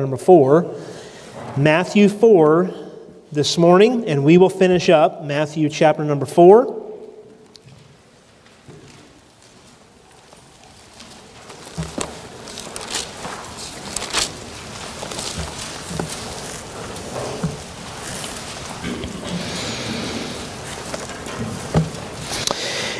number 4. Matthew 4 this morning, and we will finish up Matthew chapter number 4.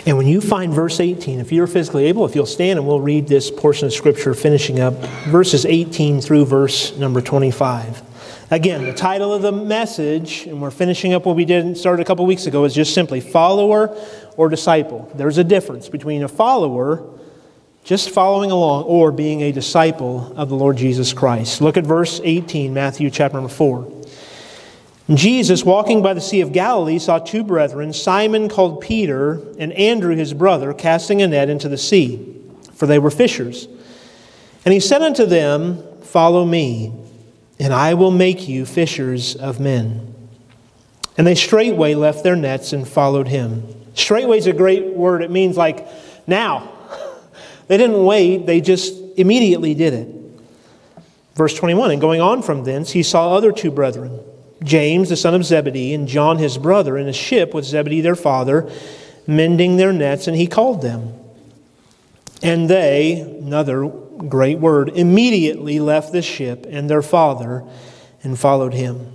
And when you find verse 18, if you're physically able, if you'll stand and we'll read this portion of Scripture, finishing up verses 18 through verse number 25. Again, the title of the message, and we're finishing up what we did and started a couple weeks ago, is just simply follower or disciple. There's a difference between a follower, just following along, or being a disciple of the Lord Jesus Christ. Look at verse 18, Matthew chapter number 4. Jesus, walking by the Sea of Galilee, saw two brethren, Simon called Peter, and Andrew his brother, casting a net into the sea, for they were fishers. And he said unto them, Follow me, and I will make you fishers of men. And they straightway left their nets and followed him. Straightway is a great word. It means like now. They didn't wait, they just immediately did it. Verse 21 And going on from thence, he saw other two brethren. James, the son of Zebedee, and John, his brother, in a ship with Zebedee, their father, mending their nets, and he called them. And they, another great word, immediately left the ship and their father and followed him.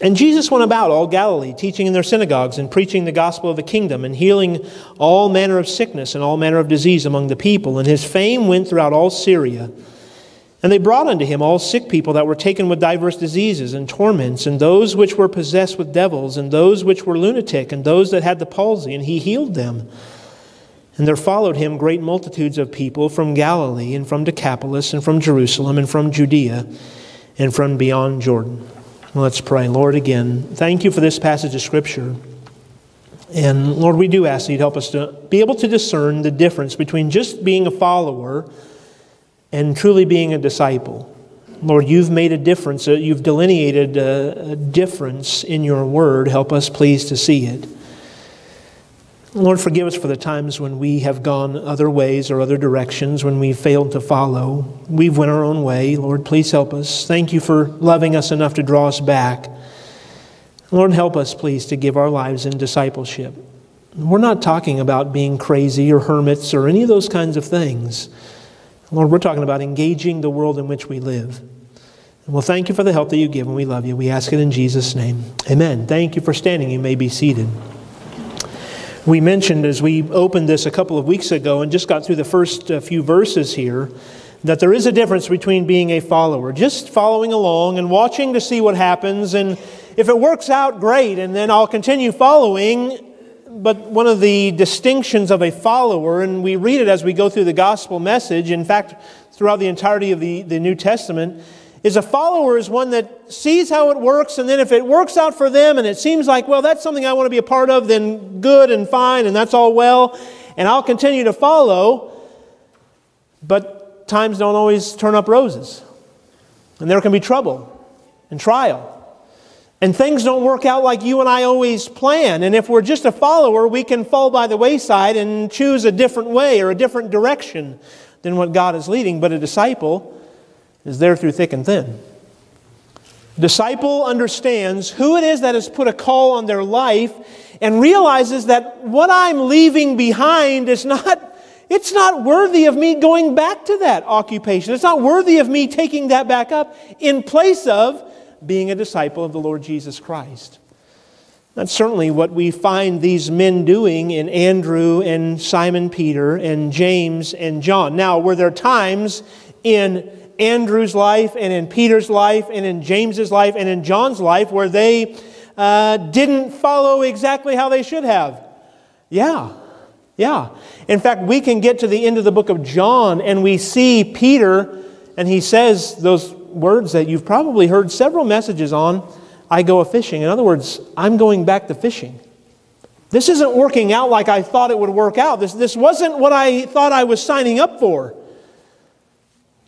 And Jesus went about all Galilee, teaching in their synagogues and preaching the gospel of the kingdom and healing all manner of sickness and all manner of disease among the people. And his fame went throughout all Syria. And they brought unto him all sick people that were taken with divers diseases and torments, and those which were possessed with devils, and those which were lunatic, and those that had the palsy, and he healed them. And there followed him great multitudes of people from Galilee, and from Decapolis, and from Jerusalem, and from Judea, and from beyond Jordan. Let's pray. Lord, again, thank you for this passage of Scripture. And Lord, we do ask that you'd help us to be able to discern the difference between just being a follower and truly being a disciple. Lord, you've made a difference. Uh, you've delineated a, difference in your word. Help us, please, to see it. Lord, forgive us for the times when we have gone other ways or other directions, when we failed to follow. We've went our own way. Lord, please help us. Thank you for loving us enough to draw us back. Lord, help us, please, to give our lives in discipleship. We're not talking about being crazy or hermits or any of those kinds of things. Lord, we're talking about engaging the world in which we live. And we'll thank you for the help that you give, and we love you. We ask it in Jesus' name. Amen. Thank you for standing. You may be seated. We mentioned as we opened this a couple of weeks ago and just got through the first uh, few verses here that there is a difference between being a follower, just following along and watching to see what happens. And if it works out, great, and then I'll continue following but one of the distinctions of a follower, and we read it as we go through the gospel message, in fact, throughout the entirety of the, the New Testament, is a follower is one that sees how it works, and then if it works out for them and it seems like, well, that's something I want to be a part of, then good and fine, and that's all well, and I'll continue to follow. But times don't always turn up roses, and there can be trouble and trial. And things don't work out like you and I always plan. And if we're just a follower, we can fall by the wayside and choose a different way or a different direction than what God is leading. But a disciple is there through thick and thin. Disciple understands who it is that has put a call on their life and realizes that what I'm leaving behind is not, it's not worthy of me going back to that occupation. It's not worthy of me taking that back up in place of being a disciple of the Lord Jesus Christ. That's certainly what we find these men doing in Andrew and Simon Peter and James and John. Now, were there times in Andrew's life and in Peter's life and in James's life and in John's life where they uh, didn't follow exactly how they should have? Yeah, yeah. In fact, we can get to the end of the book of John and we see Peter, and he says those words that you've probably heard several messages on I go a fishing. In other words, I'm going back to fishing. This isn't working out like I thought it would work out. This, this wasn't what I thought I was signing up for.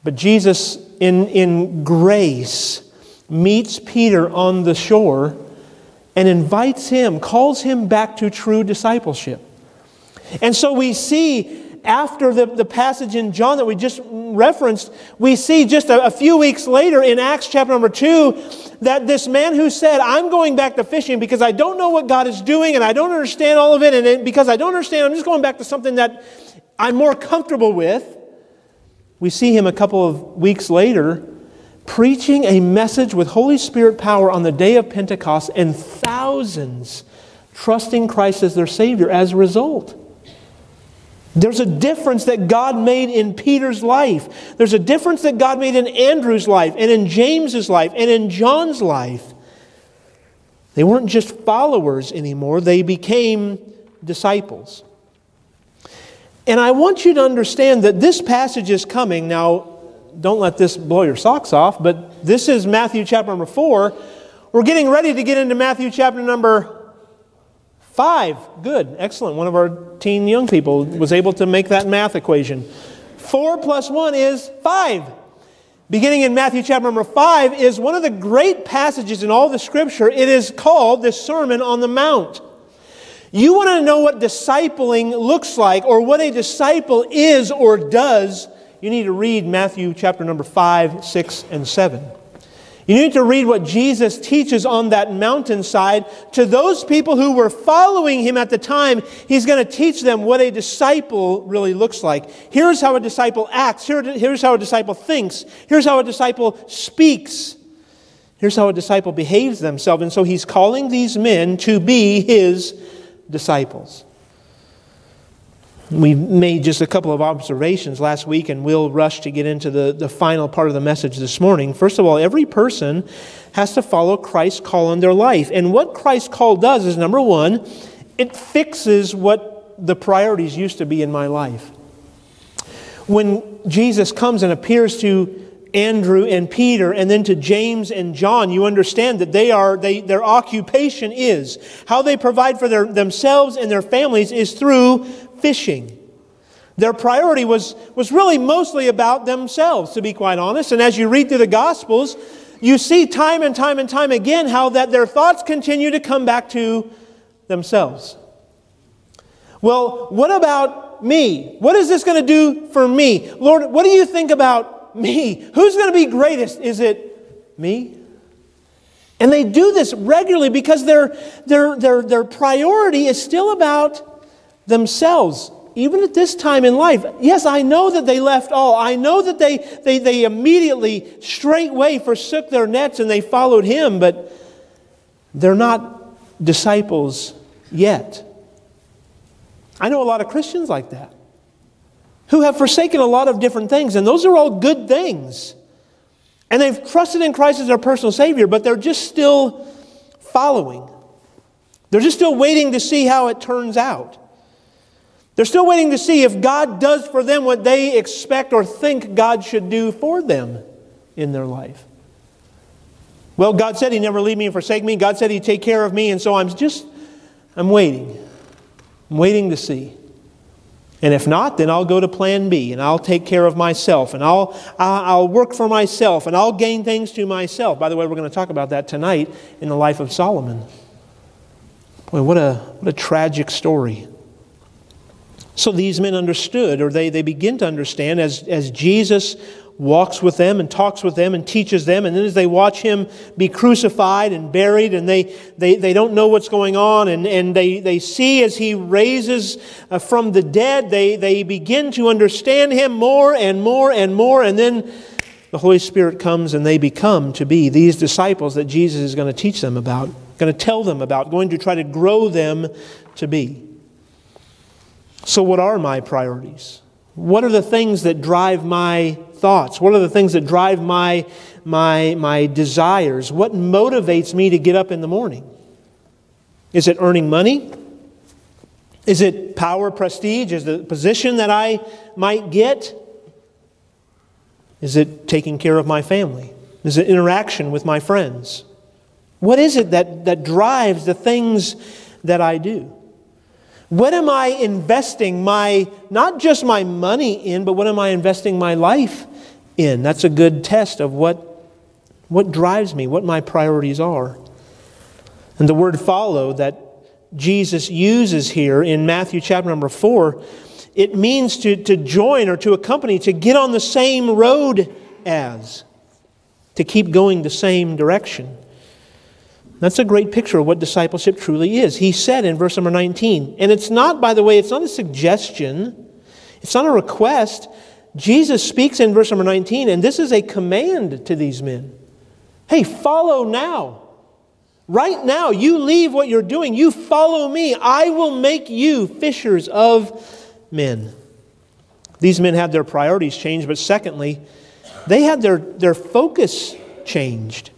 But Jesus, in, in grace, meets Peter on the shore and invites him, calls him back to true discipleship. And so we see after the, the passage in John that we just referenced, we see just a, a few weeks later in Acts chapter number 2 that this man who said, I'm going back to fishing because I don't know what God is doing and I don't understand all of it, and it, because I don't understand, I'm just going back to something that I'm more comfortable with. We see him a couple of weeks later preaching a message with Holy Spirit power on the day of Pentecost, and thousands trusting Christ as their Savior as a result. There's a difference that God made in Peter's life. There's a difference that God made in Andrew's life, and in James's life, and in John's life. They weren't just followers anymore, they became disciples. And I want you to understand that this passage is coming. Now, don't let this blow your socks off, but this is Matthew chapter number 4. We're getting ready to get into Matthew chapter number Five. Good. Excellent. One of our teen young people was able to make that math equation. Four plus one is five. Beginning in Matthew chapter number five is one of the great passages in all the scripture. It is called the Sermon on the Mount. You want to know what discipling looks like or what a disciple is or does, you need to read Matthew chapter number 5, 6, and 7. You need to read what Jesus teaches on that mountainside. To those people who were following him at the time, he's going to teach them what a disciple really looks like. Here's how a disciple acts. Here, here's how a disciple thinks. Here's how a disciple speaks. Here's how a disciple behaves themselves. And so he's calling these men to be his disciples. We made just a couple of observations last week, and we'll rush to get into the, the final part of the message this morning. First of all, every person has to follow Christ's call in their life. And what Christ's call does is number one, it fixes what the priorities used to be in my life. When Jesus comes and appears to Andrew and Peter and then to James and John, you understand that they are, they, their occupation is, how they provide for their, themselves and their families is through fishing. Their priority was, was really mostly about themselves, to be quite honest. And as you read through the Gospels, you see time and time and time again how that their thoughts continue to come back to themselves. Well, what about me? What is this going to do for me? Lord, what do you think about me? Who's going to be greatest? Is it me? And they do this regularly because their, their, their, their priority is still about themselves, even at this time in life. Yes, I know that they left all. I know that they, they, they immediately, straightway forsook their nets and they followed him, but they're not disciples yet. I know a lot of Christians like that who have forsaken a lot of different things, and those are all good things. And they've trusted in Christ as their personal Savior, but they're just still following. They're just still waiting to see how it turns out. They're still waiting to see if God does for them what they expect or think God should do for them in their life. Well, God said He'd never leave me and forsake me. God said He'd take care of me, and so I'm just, I'm waiting. I'm waiting to see. And if not, then I'll go to plan B and I'll take care of myself and I'll, I'll work for myself and I'll gain things to myself. By the way, we're going to talk about that tonight in the life of Solomon. Boy, what a, what a tragic story. So these men understood, or they, they begin to understand, as, as Jesus walks with them and talks with them and teaches them, and then as they watch him be crucified and buried, and they, they, they don't know what's going on, and, and they, they see as he raises uh, from the dead, they, they begin to understand him more and more and more, and then the Holy Spirit comes and they become to be these disciples that Jesus is going to teach them about, going to tell them about, going to try to grow them to be. So, what are my priorities? What are the things that drive my thoughts? What are the things that drive my, my, my desires? What motivates me to get up in the morning? Is it earning money? Is it power, prestige? Is it the position that I might get? Is it taking care of my family? Is it interaction with my friends? What is it that, that drives the things that I do? What am I investing my, not just my money in, but what am I investing my life in? That's a good test of what, what drives me, what my priorities are. And the word follow that Jesus uses here in Matthew chapter number 4 it means to, to join or to accompany, to get on the same road as, to keep going the same direction. That's a great picture of what discipleship truly is. He said in verse number 19, and it's not, by the way, it's not a suggestion, it's not a request. Jesus speaks in verse number 19, and this is a command to these men. Hey, follow now. Right now, you leave what you're doing. You follow me. I will make you fishers of men. These men had their priorities changed, but secondly, they had their, their focus changed.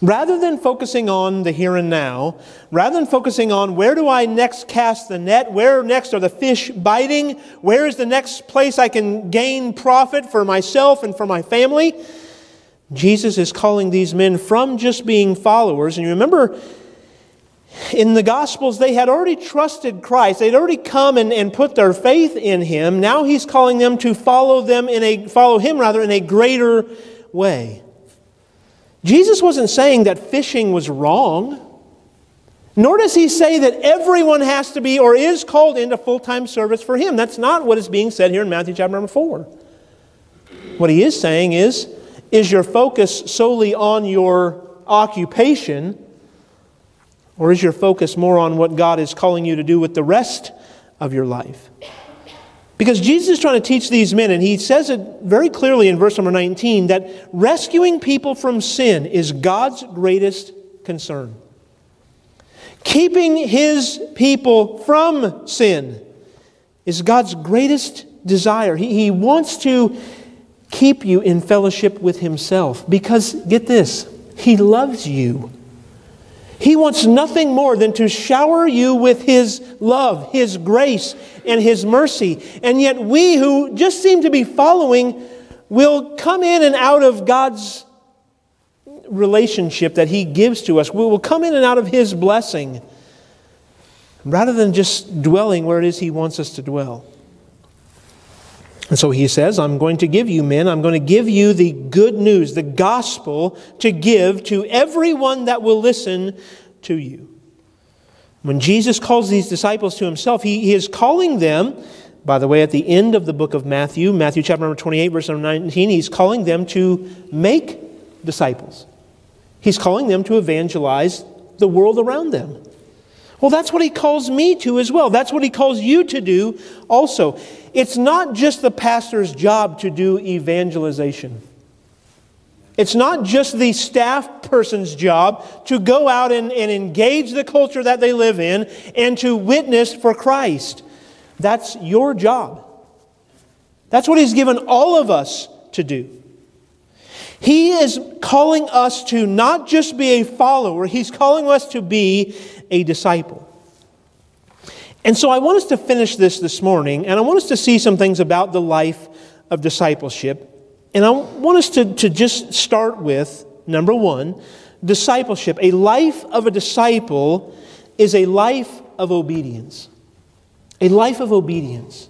Rather than focusing on the here and now, rather than focusing on where do I next cast the net, where next are the fish biting, where is the next place I can gain profit for myself and for my family, Jesus is calling these men from just being followers. And you remember in the Gospels, they had already trusted Christ. They'd already come and, and put their faith in Him. Now He's calling them to follow them in a follow Him rather in a greater way. Jesus wasn't saying that fishing was wrong, nor does he say that everyone has to be or is called into full time service for him. That's not what is being said here in Matthew chapter number 4. What he is saying is, is your focus solely on your occupation, or is your focus more on what God is calling you to do with the rest of your life? Because Jesus is trying to teach these men, and he says it very clearly in verse number 19 that rescuing people from sin is God's greatest concern. Keeping his people from sin is God's greatest desire. He, he wants to keep you in fellowship with himself because, get this, he loves you. He wants nothing more than to shower you with His love, His grace, and His mercy. And yet, we who just seem to be following will come in and out of God's relationship that He gives to us. We will come in and out of His blessing rather than just dwelling where it is He wants us to dwell. And so he says, I'm going to give you, men, I'm going to give you the good news, the gospel to give to everyone that will listen to you. When Jesus calls these disciples to himself, he, he is calling them, by the way, at the end of the book of Matthew, Matthew chapter number 28, verse number 19, he's calling them to make disciples. He's calling them to evangelize the world around them. Well, that's what he calls me to as well. That's what he calls you to do also. It's not just the pastor's job to do evangelization. It's not just the staff person's job to go out and, and engage the culture that they live in and to witness for Christ. That's your job. That's what he's given all of us to do. He is calling us to not just be a follower, he's calling us to be a disciple. And so I want us to finish this this morning, and I want us to see some things about the life of discipleship. And I want us to, to just start with number one discipleship. A life of a disciple is a life of obedience. A life of obedience.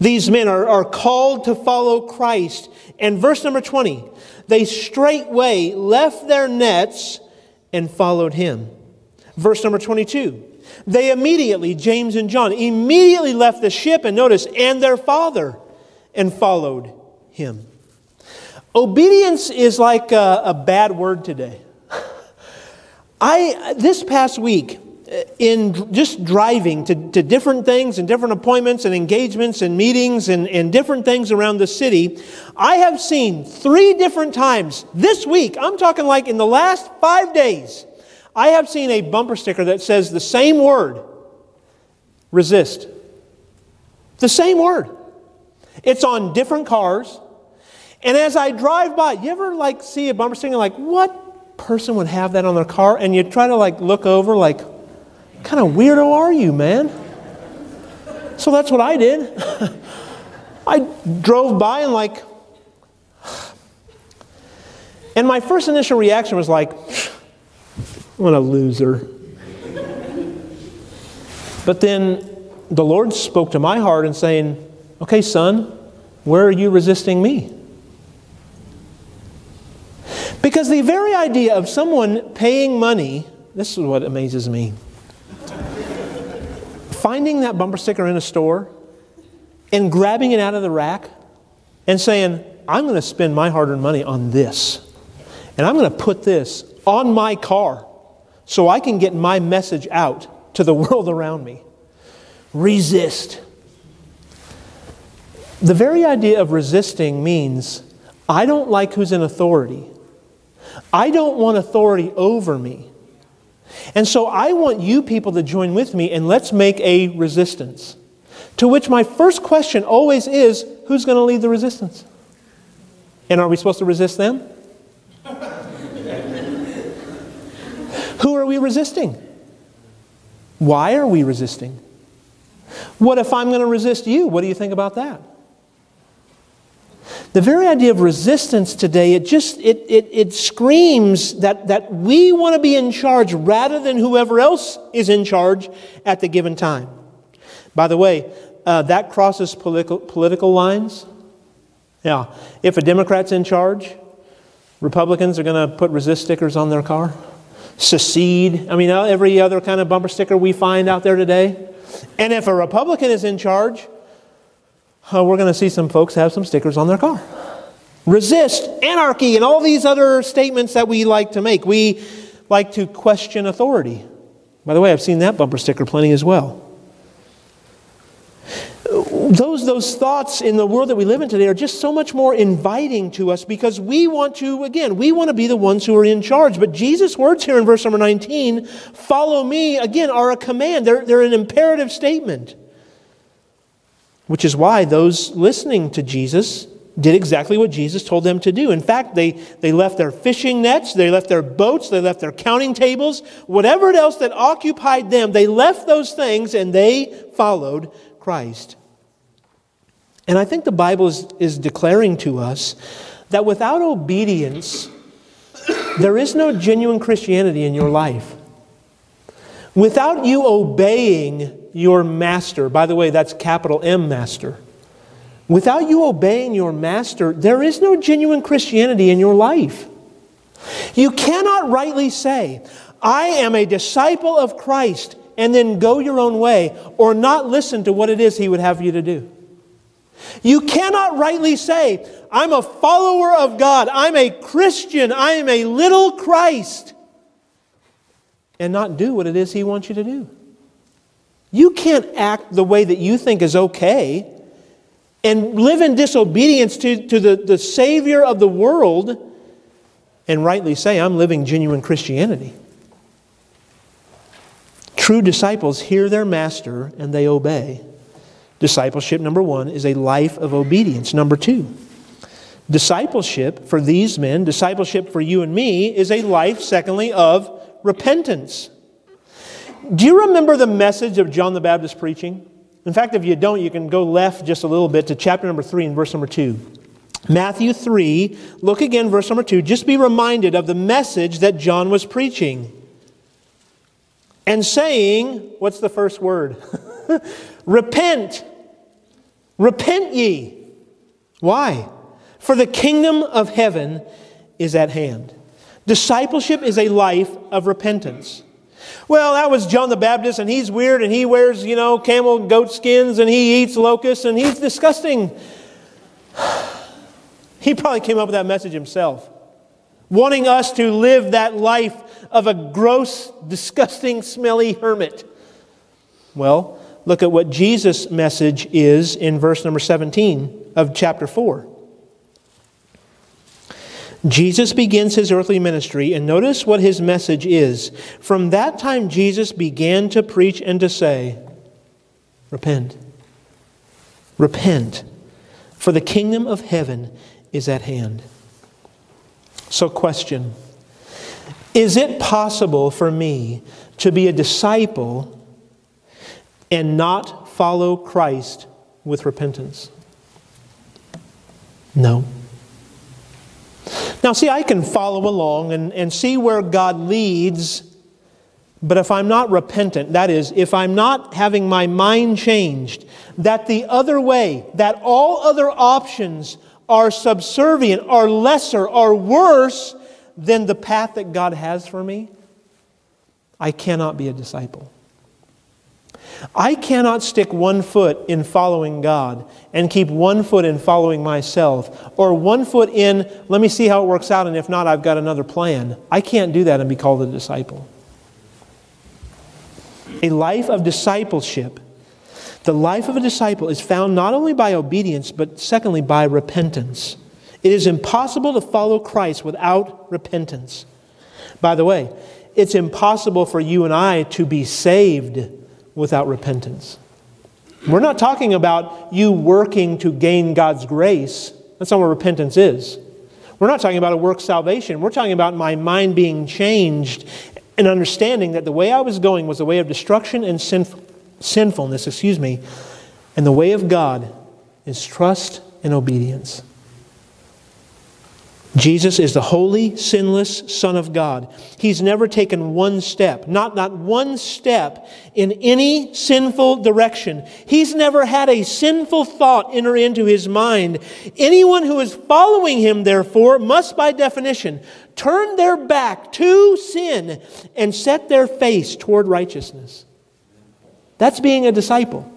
These men are, are called to follow Christ. And verse number 20, they straightway left their nets and followed him. Verse number 22. They immediately, James and John, immediately left the ship and notice, and their father, and followed him. Obedience is like a, a bad word today. I, this past week, uh, in just driving to, to different things and different appointments and engagements and meetings and, and different things around the city, I have seen three different times this week, I'm talking like in the last five days, I have seen a bumper sticker that says the same word resist. The same word. It's on different cars. And as I drive by, you ever like see a bumper sticker like, what person would have that on their car? And you try to like look over, like, kind of weirdo are you, man? So that's what I did. I drove by and like, and my first initial reaction was like, what a loser. But then the Lord spoke to my heart and saying, Okay, son, where are you resisting me? Because the very idea of someone paying money, this is what amazes me. finding that bumper sticker in a store and grabbing it out of the rack and saying, I'm going to spend my hard earned money on this. And I'm going to put this on my car so I can get my message out to the world around me. Resist. The very idea of resisting means I don't like who's in authority. I don't want authority over me. And so I want you people to join with me and let's make a resistance. To which my first question always is who's going to lead the resistance? And are we supposed to resist them? Who are we resisting? Why are we resisting? What if I'm going to resist you? What do you think about that? The very idea of resistance today, it just it, it, it screams that, that we want to be in charge rather than whoever else is in charge at the given time. By the way, uh, that crosses political, political lines. Yeah, if a Democrat's in charge, Republicans are going to put resist stickers on their car. Secede. I mean, uh, every other kind of bumper sticker we find out there today. And if a Republican is in charge, uh, we're going to see some folks have some stickers on their car. Resist anarchy and all these other statements that we like to make. We like to question authority. By the way, I've seen that bumper sticker plenty as well. Those, those thoughts in the world that we live in today are just so much more inviting to us because we want to, again, we want to be the ones who are in charge. But Jesus' words here in verse number 19, follow me, again, are a command. They're, they're an imperative statement. Which is why those listening to Jesus did exactly what Jesus told them to do. In fact, they, they left their fishing nets, they left their boats, they left their counting tables, whatever else that occupied them, they left those things and they followed Christ. And I think the Bible is, is declaring to us that without obedience, there is no genuine Christianity in your life. Without you obeying your master, by the way, that's capital M master. Without you obeying your master, there is no genuine Christianity in your life. You cannot rightly say, I am a disciple of Christ, and then go your own way, or not listen to what it is he would have you to do. You cannot rightly say, I'm a follower of God, I'm a Christian, I am a little Christ, and not do what it is he wants you to do. You can't act the way that you think is okay and live in disobedience to, to the, the Savior of the world and rightly say, I'm living genuine Christianity. True disciples hear their master and they obey. Discipleship, number one, is a life of obedience. Number two, discipleship for these men, discipleship for you and me, is a life, secondly, of repentance. Do you remember the message of John the Baptist preaching? In fact, if you don't, you can go left just a little bit to chapter number 3 and verse number 2. Matthew 3, look again, verse number 2. Just be reminded of the message that John was preaching. And saying, what's the first word? Repent. Repent ye. Why? For the kingdom of heaven is at hand. Discipleship is a life of repentance. Well, that was John the Baptist, and he's weird, and he wears, you know, camel goat skins, and he eats locusts, and he's disgusting. He probably came up with that message himself, wanting us to live that life of a gross, disgusting, smelly hermit. Well, look at what Jesus' message is in verse number 17 of chapter 4. Jesus begins his earthly ministry, and notice what his message is. From that time, Jesus began to preach and to say, Repent. Repent, for the kingdom of heaven is at hand. So, question Is it possible for me to be a disciple and not follow Christ with repentance? No. Now, see, I can follow along and, and see where God leads, but if I'm not repentant, that is, if I'm not having my mind changed, that the other way, that all other options are subservient, are lesser, are worse than the path that God has for me, I cannot be a disciple. I cannot stick one foot in following God and keep one foot in following myself, or one foot in, let me see how it works out, and if not, I've got another plan. I can't do that and be called a disciple. A life of discipleship, the life of a disciple is found not only by obedience, but secondly, by repentance. It is impossible to follow Christ without repentance. By the way, it's impossible for you and I to be saved without repentance. We're not talking about you working to gain God's grace. That's not what repentance is. We're not talking about a work salvation. We're talking about my mind being changed and understanding that the way I was going was the way of destruction and sinf- sinfulness, excuse me, and the way of God is trust and obedience. Jesus is the holy, sinless Son of God. He's never taken one step, not, not one step in any sinful direction. He's never had a sinful thought enter into his mind. Anyone who is following him, therefore, must by definition turn their back to sin and set their face toward righteousness. That's being a disciple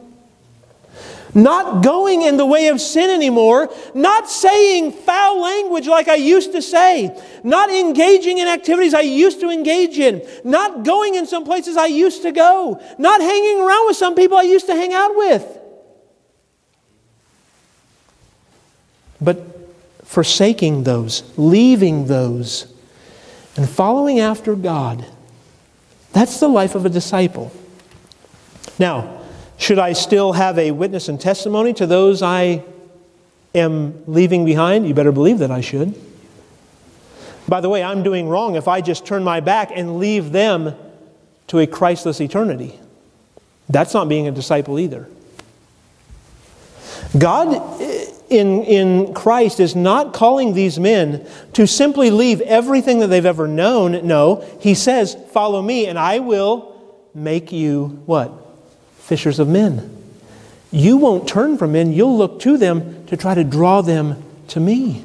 not going in the way of sin anymore, not saying foul language like I used to say, not engaging in activities I used to engage in, not going in some places I used to go, not hanging around with some people I used to hang out with. But forsaking those, leaving those, and following after God. That's the life of a disciple. Now, should I still have a witness and testimony to those I am leaving behind? You better believe that I should. By the way, I'm doing wrong if I just turn my back and leave them to a Christless eternity. That's not being a disciple either. God in, in Christ is not calling these men to simply leave everything that they've ever known. No, He says, Follow me, and I will make you what? Fishers of men. You won't turn from men, you'll look to them to try to draw them to me.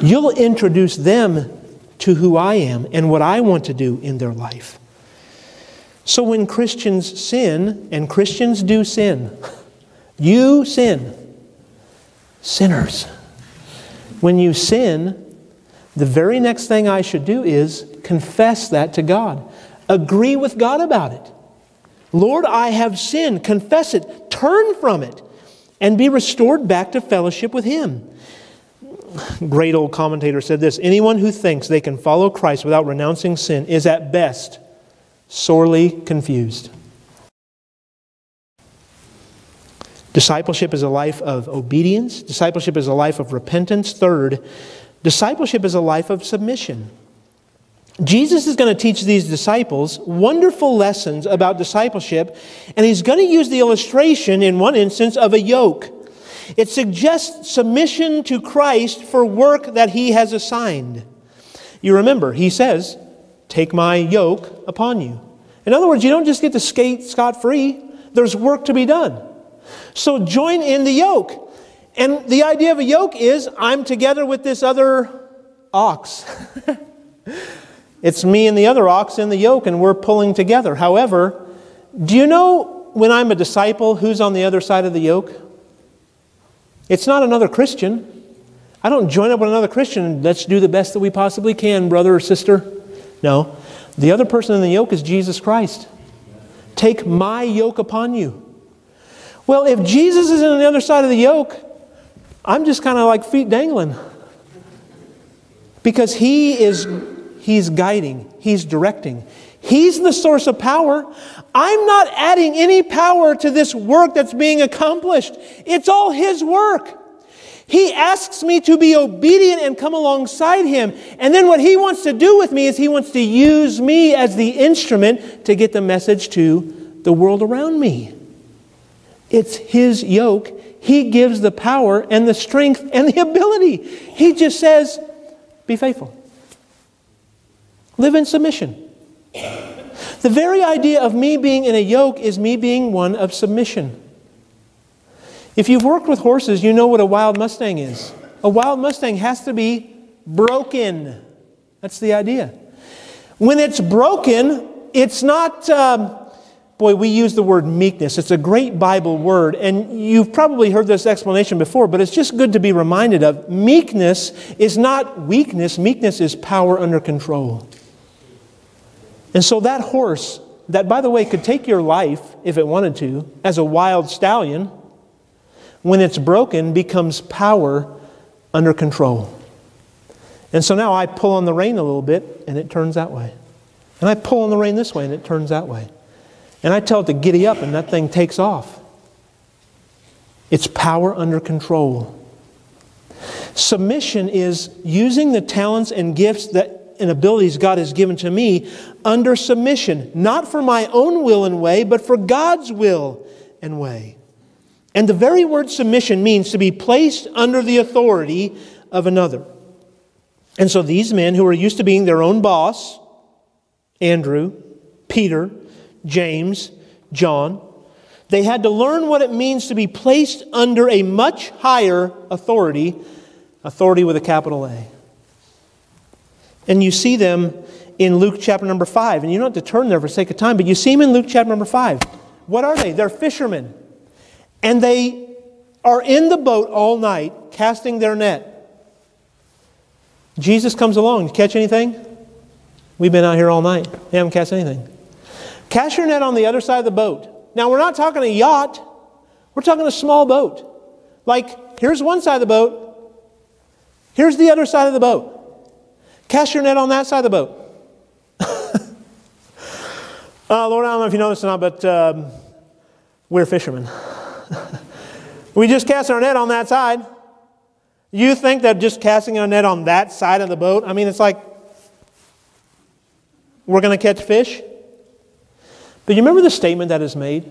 You'll introduce them to who I am and what I want to do in their life. So when Christians sin, and Christians do sin, you sin, sinners. When you sin, the very next thing I should do is confess that to God. Agree with God about it. Lord, I have sinned. Confess it. Turn from it and be restored back to fellowship with Him. Great old commentator said this Anyone who thinks they can follow Christ without renouncing sin is at best sorely confused. Discipleship is a life of obedience. Discipleship is a life of repentance. Third, discipleship is a life of submission. Jesus is going to teach these disciples wonderful lessons about discipleship, and he's going to use the illustration in one instance of a yoke. It suggests submission to Christ for work that he has assigned. You remember, he says, Take my yoke upon you. In other words, you don't just get to skate scot free, there's work to be done. So join in the yoke. And the idea of a yoke is I'm together with this other ox. It's me and the other ox in the yoke, and we're pulling together. However, do you know when I'm a disciple who's on the other side of the yoke? It's not another Christian. I don't join up with another Christian and let's do the best that we possibly can, brother or sister. No. The other person in the yoke is Jesus Christ. Take my yoke upon you. Well, if Jesus is on the other side of the yoke, I'm just kind of like feet dangling. Because he is He's guiding, He's directing. He's the source of power. I'm not adding any power to this work that's being accomplished. It's all His work. He asks me to be obedient and come alongside Him. And then what He wants to do with me is He wants to use me as the instrument to get the message to the world around me. It's His yoke. He gives the power and the strength and the ability. He just says, Be faithful. Live in submission. The very idea of me being in a yoke is me being one of submission. If you've worked with horses, you know what a wild Mustang is. A wild Mustang has to be broken. That's the idea. When it's broken, it's not um, boy, we use the word meekness. It's a great Bible word, and you've probably heard this explanation before, but it's just good to be reminded of. Meekness is not weakness, meekness is power under control. And so that horse, that by the way could take your life if it wanted to, as a wild stallion, when it's broken, becomes power under control. And so now I pull on the rein a little bit, and it turns that way. And I pull on the rein this way, and it turns that way. And I tell it to giddy up, and that thing takes off. It's power under control. Submission is using the talents and gifts that and abilities God has given to me under submission, not for my own will and way, but for God's will and way. And the very word submission means to be placed under the authority of another. And so these men who were used to being their own boss, Andrew, Peter, James, John, they had to learn what it means to be placed under a much higher authority, authority with a capital A. And you see them in Luke chapter number 5. And you don't have to turn there for sake of time, but you see them in Luke chapter number 5. What are they? They're fishermen. And they are in the boat all night casting their net. Jesus comes along. You catch anything? We've been out here all night. We haven't cast anything. Cast your net on the other side of the boat. Now, we're not talking a yacht, we're talking a small boat. Like, here's one side of the boat, here's the other side of the boat. Cast your net on that side of the boat. uh, Lord, I don't know if you know this or not, but um, we're fishermen. we just cast our net on that side. You think that just casting our net on that side of the boat, I mean, it's like we're going to catch fish? But you remember the statement that is made?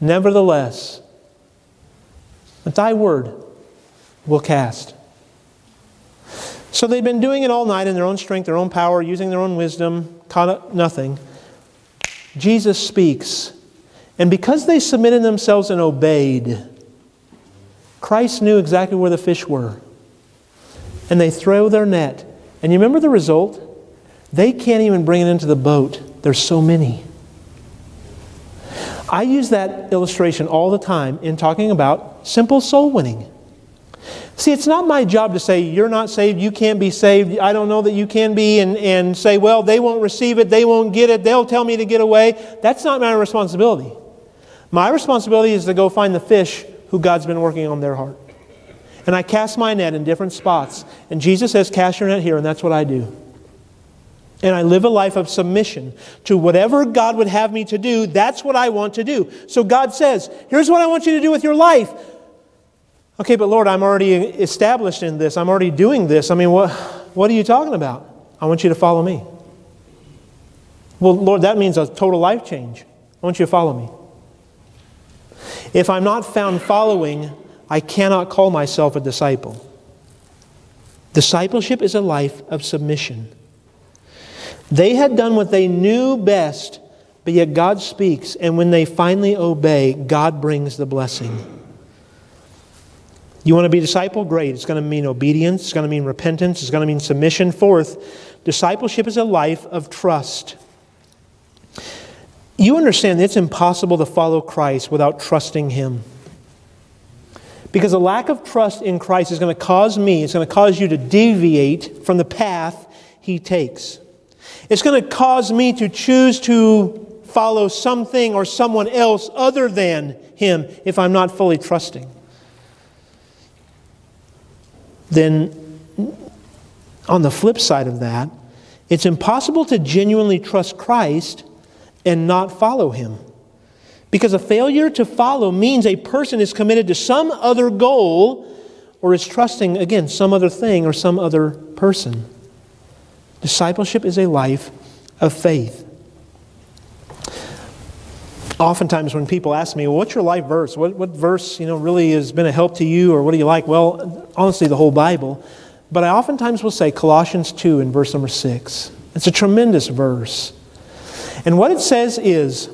Nevertheless, thy word will cast. So they've been doing it all night in their own strength, their own power, using their own wisdom, caught nothing. Jesus speaks. And because they submitted themselves and obeyed, Christ knew exactly where the fish were. And they throw their net. And you remember the result? They can't even bring it into the boat. There's so many. I use that illustration all the time in talking about simple soul winning. See, it's not my job to say, you're not saved, you can't be saved, I don't know that you can be, and, and say, well, they won't receive it, they won't get it, they'll tell me to get away. That's not my responsibility. My responsibility is to go find the fish who God's been working on their heart. And I cast my net in different spots. And Jesus says, cast your net here, and that's what I do. And I live a life of submission to whatever God would have me to do. That's what I want to do. So God says, here's what I want you to do with your life. Okay, but Lord, I'm already established in this. I'm already doing this. I mean, what, what are you talking about? I want you to follow me. Well, Lord, that means a total life change. I want you to follow me. If I'm not found following, I cannot call myself a disciple. Discipleship is a life of submission. They had done what they knew best, but yet God speaks, and when they finally obey, God brings the blessing. You want to be a disciple? Great. It's going to mean obedience, it's going to mean repentance, it's going to mean submission. Fourth, discipleship is a life of trust. You understand it's impossible to follow Christ without trusting Him. Because a lack of trust in Christ is going to cause me, it's going to cause you to deviate from the path He takes. It's going to cause me to choose to follow something or someone else other than Him if I'm not fully trusting then on the flip side of that, it's impossible to genuinely trust Christ and not follow him. Because a failure to follow means a person is committed to some other goal or is trusting, again, some other thing or some other person. Discipleship is a life of faith oftentimes when people ask me, well, what's your life verse? What, what verse, you know, really has been a help to you or what do you like? Well, honestly, the whole Bible. But I oftentimes will say Colossians 2 in verse number 6. It's a tremendous verse. And what it says is,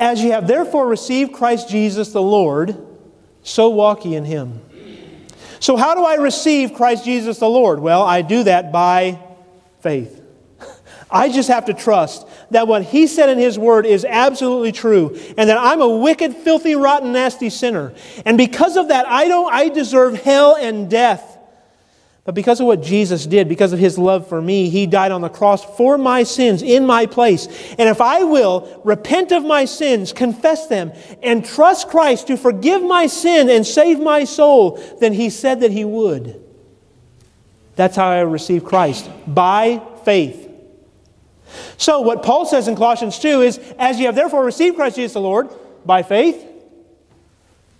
As ye have therefore received Christ Jesus the Lord, so walk ye in him. So, how do I receive Christ Jesus the Lord? Well, I do that by faith. I just have to trust that what He said in His Word is absolutely true and that I'm a wicked, filthy, rotten, nasty sinner. And because of that, I, don't, I deserve hell and death. But because of what Jesus did, because of His love for me, He died on the cross for my sins in my place. And if I will repent of my sins, confess them, and trust Christ to forgive my sin and save my soul, then He said that He would. That's how I receive Christ by faith. So, what Paul says in Colossians 2 is, As ye have therefore received Christ Jesus the Lord by faith,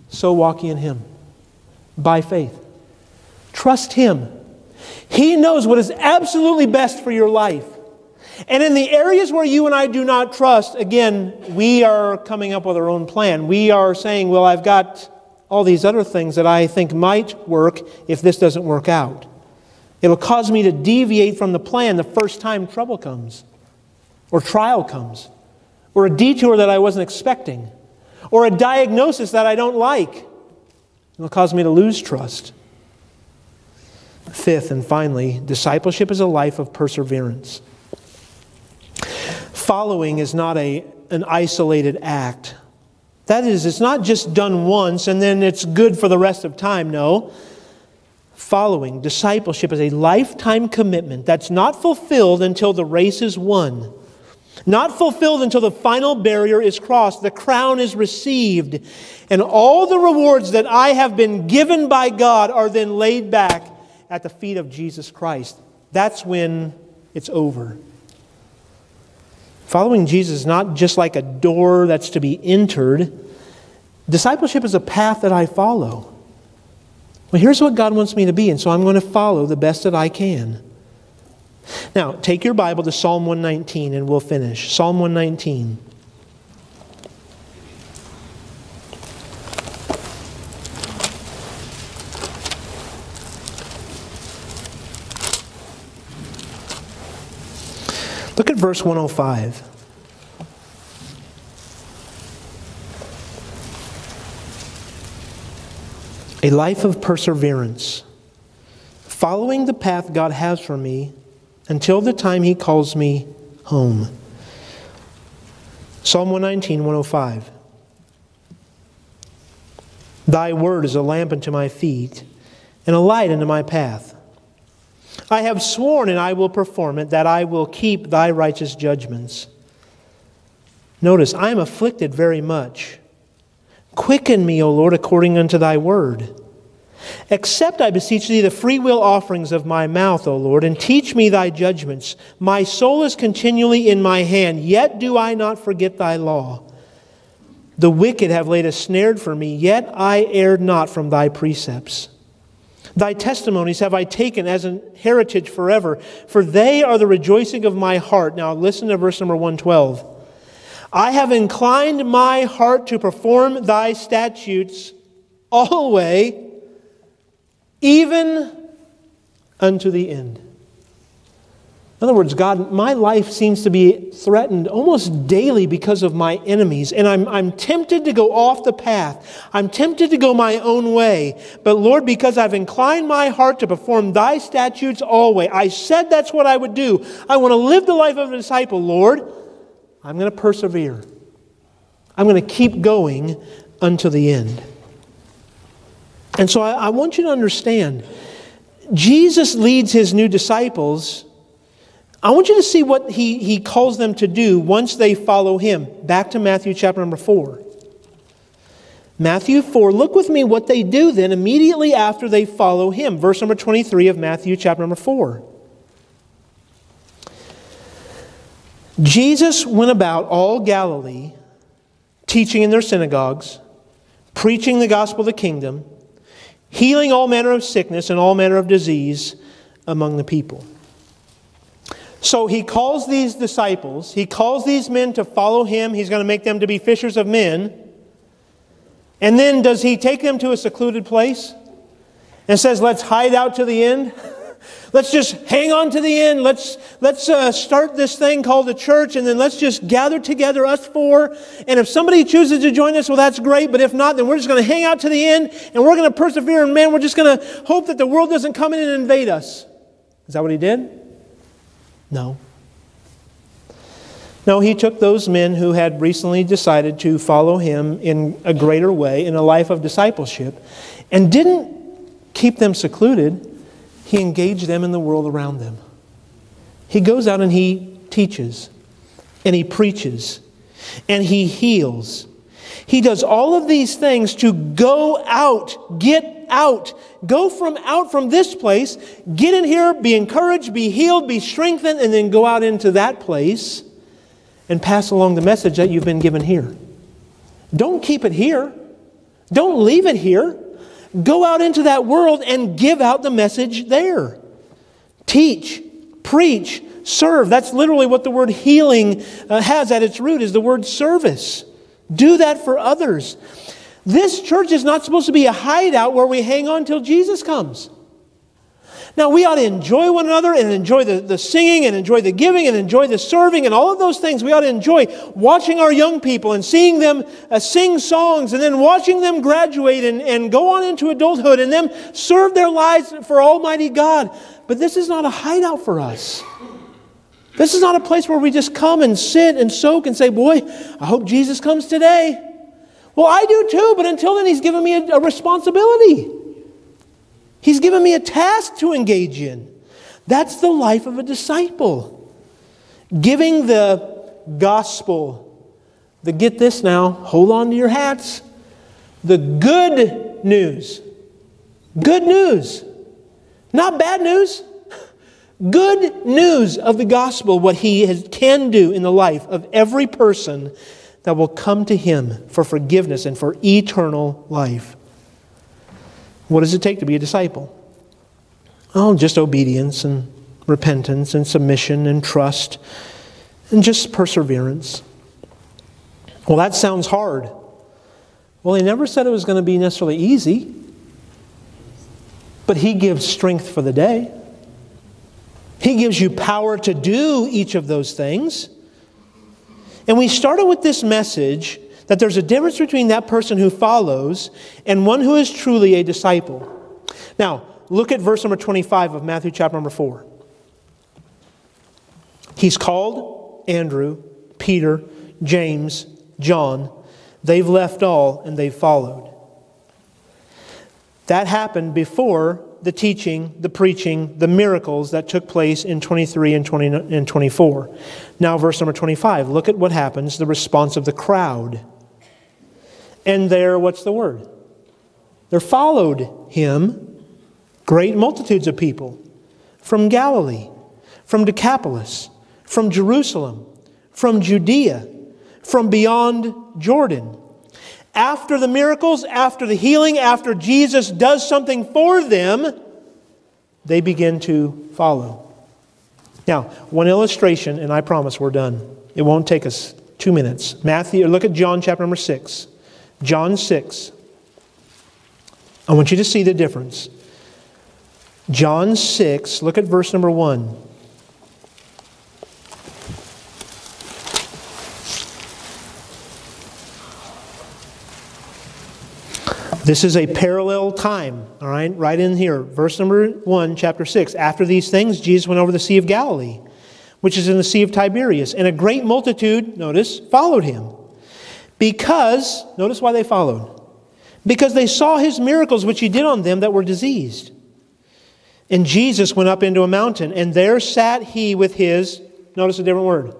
so walk ye in him. By faith. Trust him. He knows what is absolutely best for your life. And in the areas where you and I do not trust, again, we are coming up with our own plan. We are saying, well, I've got all these other things that I think might work if this doesn't work out. It'll cause me to deviate from the plan the first time trouble comes or trial comes, or a detour that I wasn't expecting, or a diagnosis that I don't like. It'll cause me to lose trust. Fifth and finally, discipleship is a life of perseverance. Following is not a, an isolated act. That is, it's not just done once and then it's good for the rest of time. No. Following, discipleship is a lifetime commitment that's not fulfilled until the race is won. Not fulfilled until the final barrier is crossed, the crown is received, and all the rewards that I have been given by God are then laid back at the feet of Jesus Christ. That's when it's over. Following Jesus is not just like a door that's to be entered. Discipleship is a path that I follow. Well, here's what God wants me to be, and so I'm going to follow the best that I can. Now, take your Bible to Psalm 119 and we'll finish. Psalm 119. Look at verse 105. A life of perseverance, following the path God has for me until the time he calls me home. Psalm 119, 105. Thy word is a lamp unto my feet and a light unto my path. I have sworn and I will perform it, that I will keep thy righteous judgments. Notice, I am afflicted very much. Quicken me, O Lord, according unto thy word. Accept, I beseech thee, the freewill offerings of my mouth, O Lord, and teach me thy judgments. My soul is continually in my hand, yet do I not forget thy law. The wicked have laid a snare for me, yet I erred not from thy precepts. Thy testimonies have I taken as an heritage forever, for they are the rejoicing of my heart. Now listen to verse number 112. I have inclined my heart to perform thy statutes always even unto the end. In other words, God, my life seems to be threatened almost daily because of my enemies, and I'm, I'm tempted to go off the path. I'm tempted to go my own way. But Lord, because I've inclined my heart to perform thy statutes always, I said that's what I would do. I want to live the life of a disciple, Lord. I'm going to persevere. I'm going to keep going unto the end. And so I, I want you to understand Jesus leads his new disciples. I want you to see what he, he calls them to do once they follow him. Back to Matthew chapter number 4. Matthew 4, look with me what they do then immediately after they follow him. Verse number 23 of Matthew chapter number 4. Jesus went about all Galilee, teaching in their synagogues, preaching the gospel of the kingdom healing all manner of sickness and all manner of disease among the people. So he calls these disciples, he calls these men to follow him. He's going to make them to be fishers of men. And then does he take them to a secluded place and says, Let's hide out to the end? Let's just hang on to the end. Let's, let's uh, start this thing called the church, and then let's just gather together, us four. And if somebody chooses to join us, well, that's great. But if not, then we're just going to hang out to the end, and we're going to persevere. And man, we're just going to hope that the world doesn't come in and invade us. Is that what he did? No. No, he took those men who had recently decided to follow him in a greater way in a life of discipleship and didn't keep them secluded. He engaged them in the world around them. He goes out and he teaches and he preaches and he heals. He does all of these things to go out, get out, go from out from this place, get in here, be encouraged, be healed, be strengthened, and then go out into that place and pass along the message that you've been given here. Don't keep it here. Don't leave it here. Go out into that world and give out the message there. Teach, preach, serve. That's literally what the word healing uh, has at its root is the word service. Do that for others. This church is not supposed to be a hideout where we hang on till Jesus comes. Now, we ought to enjoy one another and enjoy the, the singing and enjoy the giving and enjoy the serving and all of those things. We ought to enjoy watching our young people and seeing them uh, sing songs and then watching them graduate and, and go on into adulthood and them serve their lives for Almighty God. But this is not a hideout for us. This is not a place where we just come and sit and soak and say, Boy, I hope Jesus comes today. Well, I do too, but until then, He's given me a, a responsibility. He's given me a task to engage in. That's the life of a disciple. Giving the gospel, the get this now, hold on to your hats, the good news. Good news. Not bad news. Good news of the gospel, what he has, can do in the life of every person that will come to him for forgiveness and for eternal life. What does it take to be a disciple? Oh, just obedience and repentance and submission and trust and just perseverance. Well, that sounds hard. Well, he never said it was going to be necessarily easy, but he gives strength for the day. He gives you power to do each of those things. And we started with this message that there's a difference between that person who follows and one who is truly a disciple. Now, look at verse number 25 of Matthew chapter number 4. He's called Andrew, Peter, James, John. They've left all and they've followed. That happened before the teaching, the preaching, the miracles that took place in 23 and, 20, and 24. Now, verse number 25. Look at what happens the response of the crowd. And there, what's the word? There followed him great multitudes of people from Galilee, from Decapolis, from Jerusalem, from Judea, from beyond Jordan after the miracles, after the healing, after Jesus does something for them, they begin to follow. Now, one illustration, and I promise we're done. It won't take us two minutes. Matthew, look at John chapter number 6. John 6. I want you to see the difference. John 6, look at verse number 1. This is a parallel time, all right, right in here. Verse number 1, chapter 6. After these things, Jesus went over the Sea of Galilee, which is in the Sea of Tiberias, and a great multitude, notice, followed him. Because, notice why they followed. Because they saw his miracles which he did on them that were diseased. And Jesus went up into a mountain, and there sat he with his, notice a different word,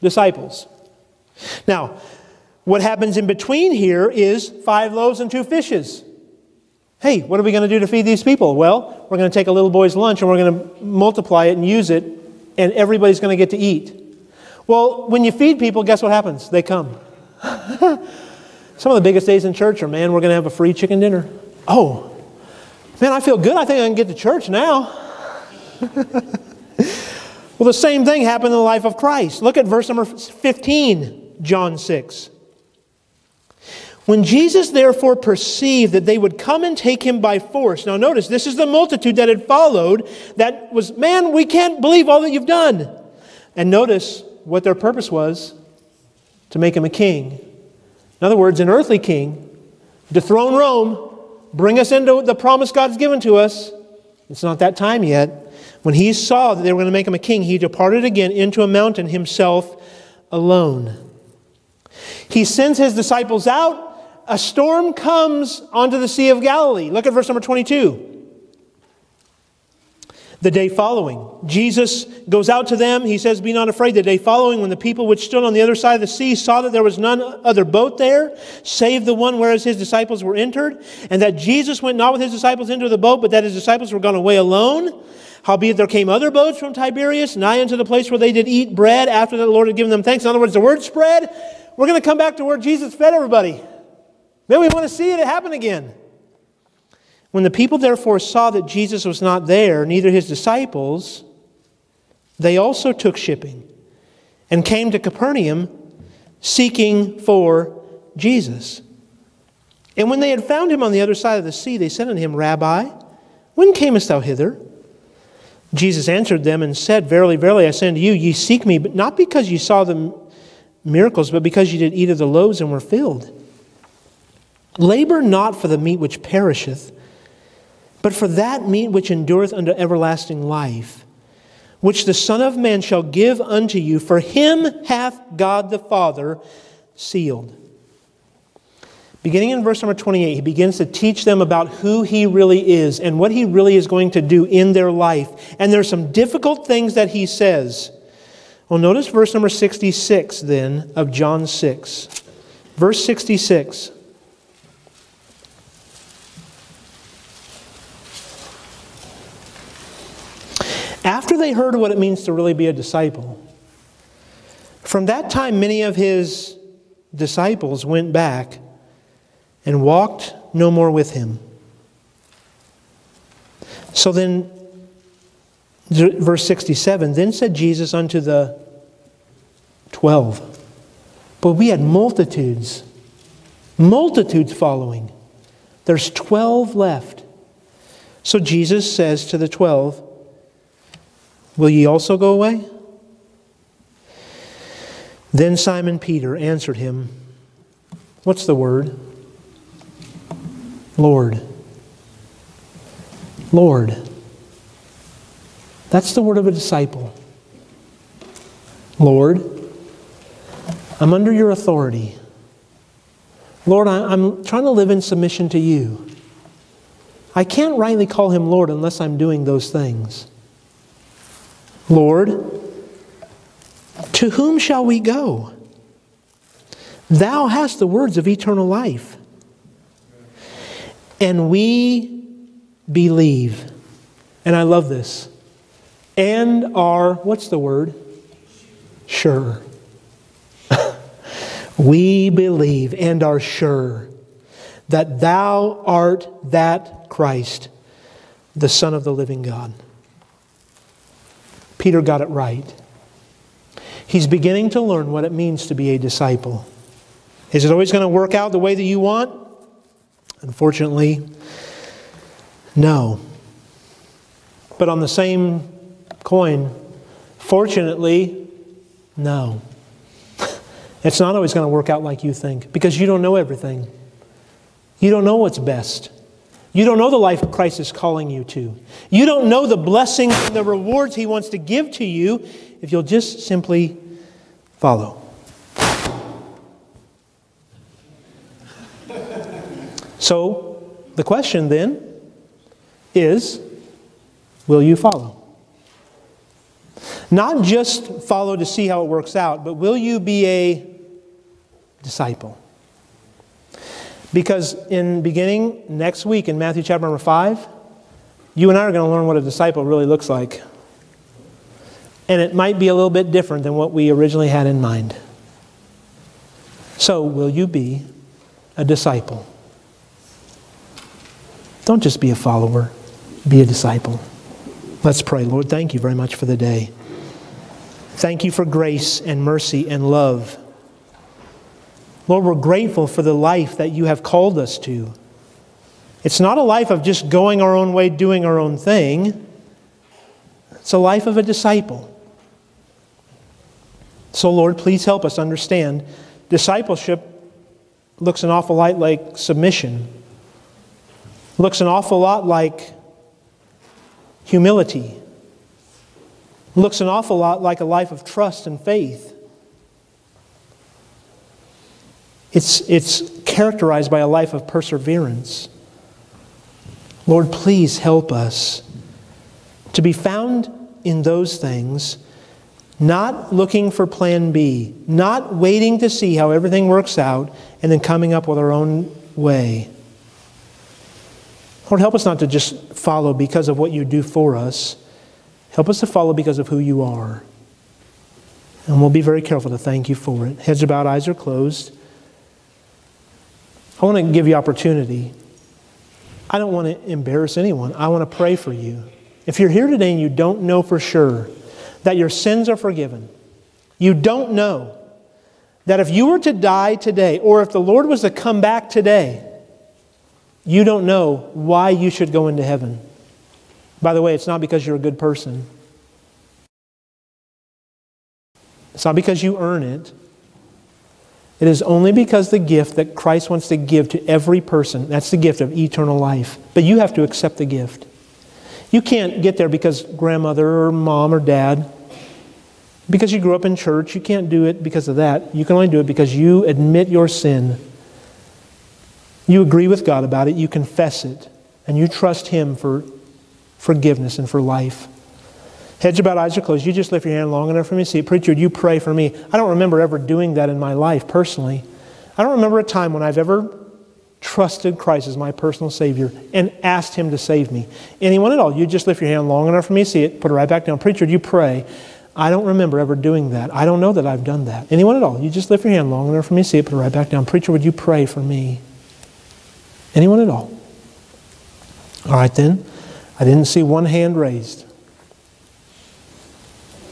disciples. Now, what happens in between here is five loaves and two fishes. Hey, what are we going to do to feed these people? Well, we're going to take a little boy's lunch and we're going to multiply it and use it, and everybody's going to get to eat. Well, when you feed people, guess what happens? They come. Some of the biggest days in church are, man, we're going to have a free chicken dinner. Oh, man, I feel good. I think I can get to church now. well, the same thing happened in the life of Christ. Look at verse number 15, John 6. When Jesus therefore perceived that they would come and take him by force, now notice, this is the multitude that had followed, that was, man, we can't believe all that you've done. And notice what their purpose was to make him a king. In other words, an earthly king, dethrone Rome, bring us into the promise God's given to us. It's not that time yet. When he saw that they were going to make him a king, he departed again into a mountain himself alone. He sends his disciples out. A storm comes onto the Sea of Galilee. Look at verse number 22 the day following. Jesus goes out to them. He says, Be not afraid. The day following, when the people which stood on the other side of the sea saw that there was none other boat there, save the one whereas his disciples were entered, and that Jesus went not with his disciples into the boat, but that his disciples were gone away alone. Howbeit there came other boats from Tiberias, nigh unto the place where they did eat bread after that the Lord had given them thanks. In other words, the word spread. We're going to come back to where Jesus fed everybody. Then we want to see it happen again. When the people therefore saw that Jesus was not there, neither his disciples, they also took shipping and came to Capernaum seeking for Jesus. And when they had found him on the other side of the sea, they said unto him, Rabbi, when camest thou hither? Jesus answered them and said, Verily, verily, I say unto you, ye seek me, but not because ye saw the miracles, but because ye did eat of the loaves and were filled. Labor not for the meat which perisheth, but for that meat which endureth unto everlasting life, which the Son of Man shall give unto you, for him hath God the Father sealed. Beginning in verse number 28, he begins to teach them about who he really is and what he really is going to do in their life. And there's some difficult things that he says. Well, notice verse number 66 then of John 6. Verse 66. After they heard what it means to really be a disciple, from that time, many of his disciples went back and walked no more with him. So then, verse 67 Then said Jesus unto the twelve, But we had multitudes, multitudes following. There's 12 left. So Jesus says to the 12, Will ye also go away? Then Simon Peter answered him, What's the word? Lord. Lord. That's the word of a disciple. Lord, I'm under your authority. Lord, I'm trying to live in submission to you. I can't rightly call him Lord unless I'm doing those things. Lord, to whom shall we go? Thou hast the words of eternal life. And we believe. And I love this. And are, what's the word? Sure. we believe and are sure that thou art that Christ, the Son of the living God. Peter got it right. He's beginning to learn what it means to be a disciple. Is it always going to work out the way that you want? Unfortunately, no. But on the same coin, fortunately, no. It's not always going to work out like you think because you don't know everything. You don't know what's best. You don't know the life Christ is calling you to. You don't know the blessings and the rewards He wants to give to you if you'll just simply follow. So, the question then is will you follow? Not just follow to see how it works out, but will you be a disciple? Because in beginning next week in Matthew chapter number 5, you and I are going to learn what a disciple really looks like. And it might be a little bit different than what we originally had in mind. So, will you be a disciple? Don't just be a follower, be a disciple. Let's pray. Lord, thank you very much for the day. Thank you for grace and mercy and love. Lord, we're grateful for the life that you have called us to. It's not a life of just going our own way, doing our own thing. It's a life of a disciple. So, Lord, please help us understand discipleship looks an awful lot like submission, looks an awful lot like humility, looks an awful lot like a life of trust and faith. It's, it's characterized by a life of perseverance. Lord, please help us to be found in those things, not looking for plan B, not waiting to see how everything works out and then coming up with our own way. Lord, help us not to just follow because of what you do for us. Help us to follow because of who you are. And we'll be very careful to thank you for it. Heads are bowed, eyes are closed. I want to give you opportunity. I don't want to embarrass anyone. I want to pray for you. If you're here today and you don't know for sure that your sins are forgiven, you don't know that if you were to die today, or if the Lord was to come back today, you don't know why you should go into heaven. By the way, it's not because you're a good person. It's not because you earn it. It is only because the gift that Christ wants to give to every person, that's the gift of eternal life. But you have to accept the gift. You can't get there because grandmother or mom or dad, because you grew up in church. You can't do it because of that. You can only do it because you admit your sin. You agree with God about it, you confess it, and you trust Him for forgiveness and for life. Heads about eyes are closed. You just lift your hand long enough for me to see it. Preacher, you pray for me. I don't remember ever doing that in my life personally. I don't remember a time when I've ever trusted Christ as my personal Savior and asked Him to save me. Anyone at all, you just lift your hand long enough for me to see it, put it right back down. Preacher, you pray. I don't remember ever doing that. I don't know that I've done that. Anyone at all, you just lift your hand long enough for me to see it, put it right back down. Preacher, would you pray for me? Anyone at all? All right then. I didn't see one hand raised.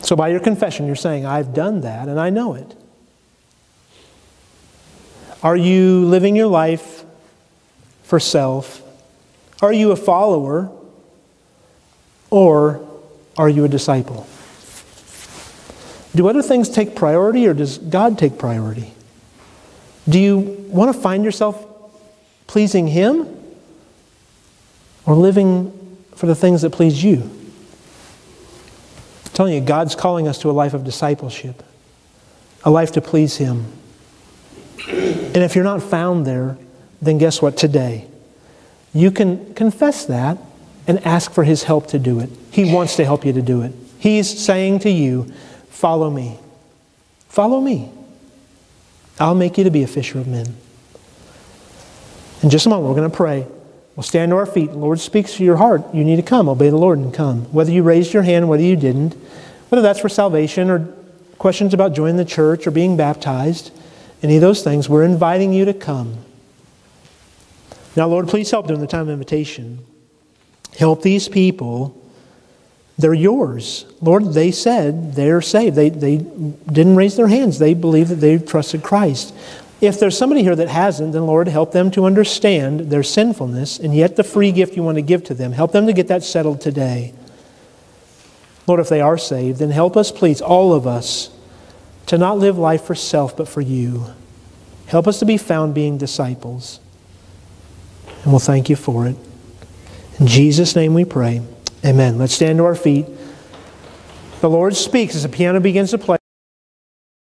So, by your confession, you're saying, I've done that and I know it. Are you living your life for self? Are you a follower? Or are you a disciple? Do other things take priority or does God take priority? Do you want to find yourself pleasing Him or living for the things that please you? I'm telling you, God's calling us to a life of discipleship, a life to please Him. And if you're not found there, then guess what? Today, you can confess that and ask for His help to do it. He wants to help you to do it. He's saying to you, Follow me. Follow me. I'll make you to be a fisher of men. In just a moment, we're going to pray. We'll stand to our feet. The Lord speaks to your heart. You need to come. Obey the Lord and come. Whether you raised your hand, whether you didn't, whether that's for salvation or questions about joining the church or being baptized, any of those things, we're inviting you to come. Now, Lord, please help during the time of invitation. Help these people. They're yours. Lord, they said they're saved. They, they didn't raise their hands. They believe that they trusted Christ. If there's somebody here that hasn't, then Lord, help them to understand their sinfulness and yet the free gift you want to give to them. Help them to get that settled today. Lord, if they are saved, then help us, please, all of us, to not live life for self, but for you. Help us to be found being disciples. And we'll thank you for it. In Jesus' name we pray. Amen. Let's stand to our feet. The Lord speaks as the piano begins to play.